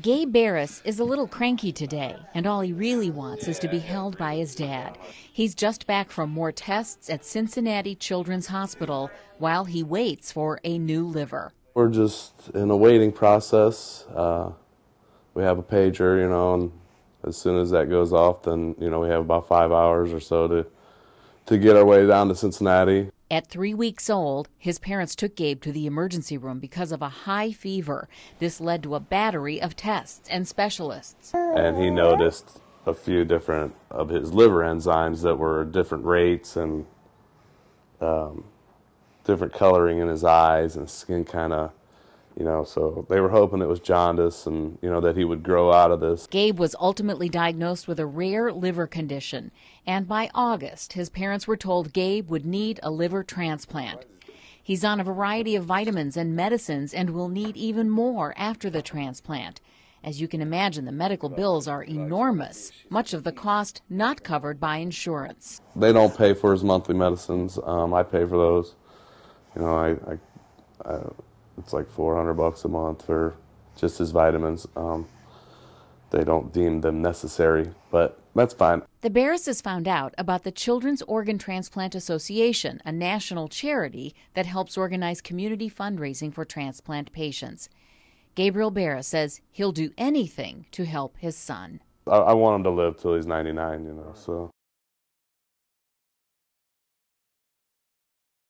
Gabe Barris is a little cranky today, and all he really wants is to be held by his dad. He's just back from more tests at Cincinnati Children's Hospital while he waits for a new liver. We're just in a waiting process. Uh, we have a pager, you know, and as soon as that goes off, then you know we have about five hours or so to to get our way down to Cincinnati. At three weeks old, his parents took Gabe to the emergency room because of a high fever. This led to a battery of tests and specialists. And he noticed a few different of his liver enzymes that were different rates and um, different coloring in his eyes and skin kind of you know, so they were hoping it was jaundice and, you know, that he would grow out of this. Gabe was ultimately diagnosed with a rare liver condition, and by August, his parents were told Gabe would need a liver transplant. He's on a variety of vitamins and medicines and will need even more after the transplant. As you can imagine, the medical bills are enormous, much of the cost not covered by insurance. They don't pay for his monthly medicines. Um, I pay for those. You know, I, I, I it's like 400 bucks a month for just his vitamins. Um, they don't deem them necessary, but that's fine. The Barrises found out about the Children's Organ Transplant Association, a national charity that helps organize community fundraising for transplant patients. Gabriel Barris says he'll do anything to help his son. I, I want him to live till he's 99, you know, so.